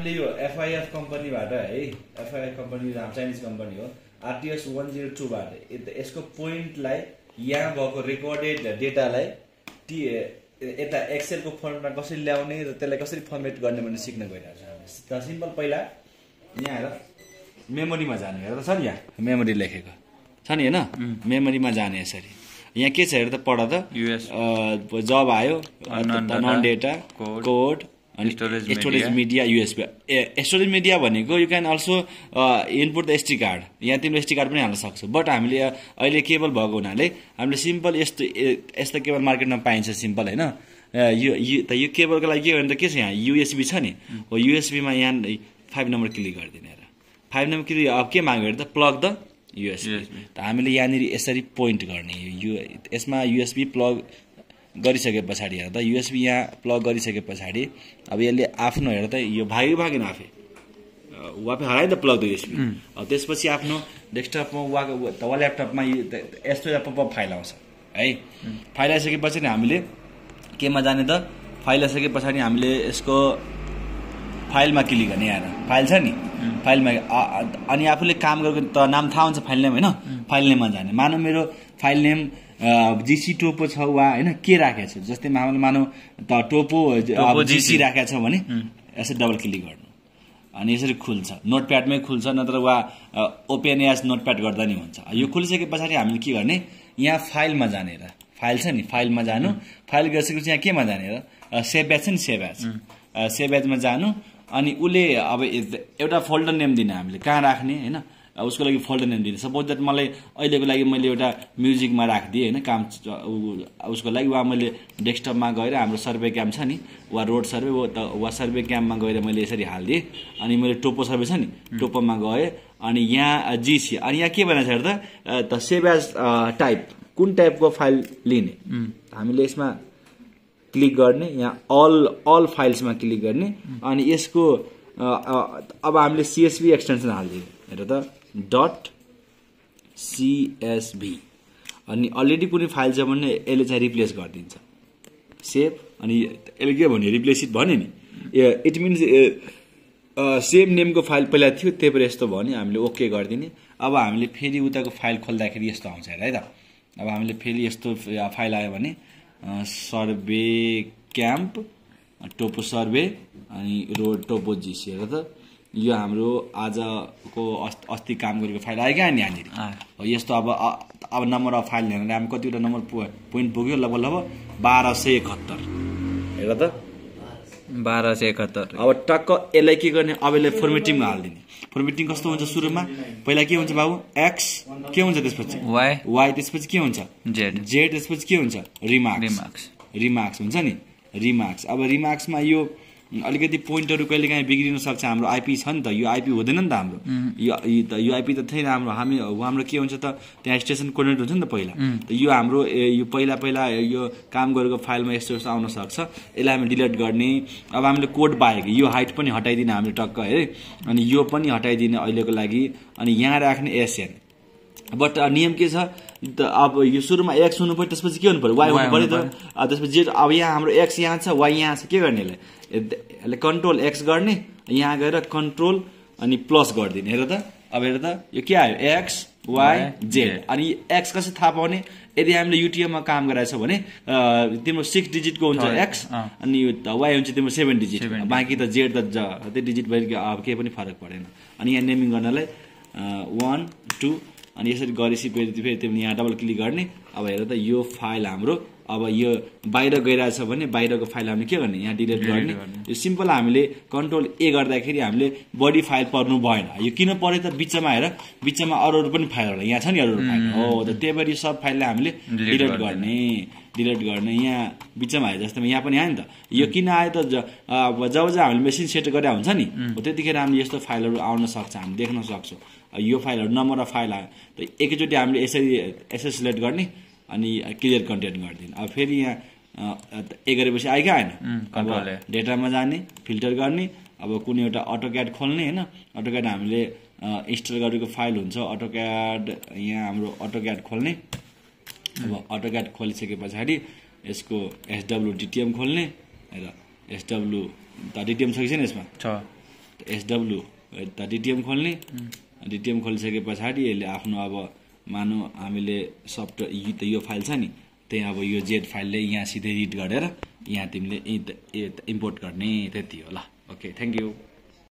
हामीले यो एफआइएफ कम्पनीबाट है एफआइएफ कम्पनी चाइनिज कम्पनी हो आरटिएस वान जिरो टूबाट यसको पोइन्टलाई यहाँ भएको रेकर्डेड डेटालाई टी यता एक्सेलको फर्ममा कसरी ल्याउने र त्यसलाई कसरी फर्मेट गर्ने भन्ने सिक्न गइरहेको छ। त सिम्पल पहिला यहाँ हेर मेमोरीमा जाने हेर छ नि यहाँ मेमोरी लेखेको। छ नि होइन? मेमोरीमा जाने यसरी। यहाँ के छ हेर त पढ त. अ, जब आयो non data code storage. Media USB storage media भनेको you can also input the SD card यहाँ तिम्रो एसटी कार्ड पनि हाल्न सक्छौ. बट हामीले अ, अहिले केबल भएको हुनाले हामीले सिम्पल यस्तो यस्तो केबल मार्केटमा पाइन्छ सिम्पल होइन? अ, यो यो- त यो केबलको लागि के गर्ने त के छ यहाँ? युएसबी छ नि? हो युएसबीमा यहाँ फाइभ नम्बर क्लिक गरिदिने र फाइभ नम्बर क्लिक अब के माग्यो अरे त प्लग द युएसबी. त हामीले यहाँनिर यसरी पोइन्ट गर्ने। यो यसमा युएसबी प्लग गरिसके पछाडि हेर त युएसबी यहाँ प्लग गरिसके पछाडि अब यसले आफ्नो हेर त यो भाग्यो भागेन आफै। वाफे हरायो नि त प्लग द युएसबी अब त्यसपछि आफ्नो डेस्कटपमा वा त वा ल्यापटपमा त- यस्तो पप फाइल आउँछ है? फाइल आइसकेपछि नि हामीले केमा जाने त फाइल आइसके पछाडि हामीले यसको फाइलमा क्लिक गर्ने यहाँ फाइल छ नि? फाइलमा अनि आफूले काम गरेको त नाम थाहा हुन्छ फाइल नेम होइन? फाइल नेममा जाने। मानौ मेरो फाइल नेम जिसी टोपो छ वा होइन के राखेको छ? जस्तै हामीले मानौ त टोपो जिसी। राखेको छ भने यसरी डबल क्लिक गर्नु। अनि यसरी खुल्छ। नोटप्याडमै खुल्छ नत्र वा ओपेन एज नोटप्याड गर्दा नि हुन्छ। यो खुलिसके पछाडि हामीले के गर्ने? यहाँ फाइलमा जाने र फाइल छ नि? फाइलमा जानु। फाइल गरिसकेपछि यहाँ केमा जाने र सेभ एज छ नि? सेभ एज सेभ एजमा जानु। अनि उसले अब एउटा फोल्डर नेम दिने हामीले। कहाँ राख्ने? होइन? उसको लागि फोल्डर नेम दिने सपोज द्याट मलाई अहिलेको लागि मैले एउटा म्युजिकमा राखिदिएँ होइन काम उसको लागि। वा मैले डेस्कटपमा गएर हाम्रो सर्वे क्याम्प छ नि वा रोड सर्वे वा त वा सर्वे क्याम्पमा गएर मैले यसरी हालिदिएँ। अनि मैले टोपो सर्वे छ नि टोपोमा गएँ। अनि यहाँ जिसी अनि यहाँ के भनेको छ त सेभ एज टाइप कुन टाइपको फाइल लिने? हामीले यसमा क्लिक गर्ने यहाँ अल अल फाइल्समा क्लिक गर्ने। अनि यसको अब हामीले सिएसबी एक्सटेन्सन हालिदियो हेर त डट सिएसबी अनि अलरेडी कुनै फाइल छ भने यसले चाहिँ रिप्लेस गरिदिन्छ। सेभ। अनि यसले के भन्यो? रिप्लेस इट भन्यो नि। इट मिन्स सेम नेमको फाइल पहिला थियो त्यही भएर यस्तो भन्यो। हामीले ओके गरिदिने। अब हामीले फेरि उताको फाइल खोल्दाखेरि यस्तो आउँछ हेर है त। अब हामीले फेरि यस्तो फाइल आयो भने सर्वे क्याम्प टोपो सर्वे अनि रोड टोपो जिसी हेर त। यो हाम्रो आजको अस्- अस्ति काम गरेको फाइल आयो क्या नि यहाँनिर यस्तो अब अब नम्बर अफ फाइल हेरेर हामी कतिवटा नम्बर पो- पोइन्ट पुग्यो लगभग लगभग बाह्र सय एकहत्तर हेर त। बाह्र सय एकहत्तर अब टक्क यसलाई के गर्ने? अब यसलाई फर्मेटिङमा हालिदिने। फर्मेटिङ कस्तो हुन्छ सुरुमा? पहिला के हुन्छ बाबु? एक्स के हुन्छ त्यसपछि? वाइ वाइ त्यसपछि के हुन्छ? जेड जेड त्यसपछि के हुन्छ? रिमार्क्स रिमार्क्स रिमार्क्स हुन्छ नि? रिमार्क्स अब रिमार्क्समा यो अलिकति पोइन्टहरू कहिले काहीँ बिग्रिन सक्छ हाम्रो आइपी छ नि त यो आइपी हुँदैन नि त हाम्रो। यो यो आइपी त थिएन हाम्रो हामी हाम्रो के हुन्छ त त्यहाँ स्टेसन कोर्डिनेट हुन्छ नि त पहिला। त यो हाम्रो यो पहिला पहिला यो काम गरेको फाइलमा यस्तो यस्तो आउन सक्छ। यसलाई हामी डिलिट गर्ने। अब हामीले कोड बाहेक यो हाइट पनि हटाइदिने हामीले टक्क है। अनि यो पनि हटाइदिने अहिलेको लागि। अनि यहाँ राख्ने एसएन। बट नियम के छ त अब यो सुरुमा एक्स हुनु पऱ्यो त्यसपछि के हुनु पऱ्यो वाइ हुनु पऱ्यो त त्यसपछि जेड अब यहाँ हाम्रो एक्स यहाँ छ वाइ यहाँ छ के गर्ने यसलाई कन्ट्रोल एक्स गर्ने यहाँ गएर कन्ट्रोल अनि प्लस गरिदिने हेर त अब हेर त यो के आयो एक्स वाइ जेड अनि एक्स कसरी थाहा पाउने यदि हामीले युटिएममा काम गराएको छ भने तिम्रो सिक्स डिजिटको हुन्छ एक्स। अनि वाइ हुन्छ तिम्रो सेभेन डिजिट बाँकी त जेड त ज- त्यो डिजिट भएर अब केही पनि फरक परेन अनि यहाँ नेमिङ गर्नलाई वान टू अनि यसरी गरेपछि फेरि फेरि तिमीले यहाँ डबल क्लिक गर्ने। अब हेर त यो फाइल हाम्रो अब यो बाहिर गइरहेछ भने बाहिरको फाइल हामीले के गर्ने? यहाँ डिलिट गर्ने। यो सिम्पल हामीले कन्ट्रोल ए गर्दाखेरि हामीले बडी फाइल पर्नु भएन। यो किन पऱ्यो त बिचमा हेर बिचमा अरू अरू पनि फाइलहरू यहाँ छ नि अरू अरू फाइल हो त त्यही भएर यो सब फाइललाई हामीले डिलिट। गर्ने। डिलिट गर्ने। यहाँ बिचमा आयो जस्तै यहाँ पनि आयो नि त। यो किन आयो त अब जब जब हामीले मेसिन सेट गरे हुन्छ नि त्यतिखेर हामीले यस्तो फाइलहरू आउन सक्छ हामी देख्न सक्छौँ। यो फाइलहरू नम्बर अफ फाइल आयो। त एकैचोटि हामीले यसरी यसरी सिलेक्ट गर्ने अनि क्लियर कन्टेन्ट गरिदिने। अब फेरि यहाँ ए गरेपछि आयो क्या आएन अब। डेटामा जाने फिल्टर गर्ने अब कुनै एउटा अटो क्याड खोल्ने होइन? अटो क्याड हामीले इन्स्टल गरेको फाइल हुन्छ अटो क्याड यहाँ हाम्रो अटो क्याड खोल्ने। अब अटो क्याड खोलिसके पछाडि यसको एसडब्लु डिटिएम खोल्ने र एसडब्लु त डिटिएम छ कि छैन यसमा? छ। एसडब्लु त डिटिएम खोल्ने। डिटिएम खोलिसके पछाडि यसले आफ्नो अब मानौ हामीले त यो फाइल छ नि त्यही अब यो जेड फाइलले यहाँ सिधै रिड गरेर यहाँ तिमीले इम्पोर्ट गर्ने त्यति हो ल ओके थ्याङ्क यू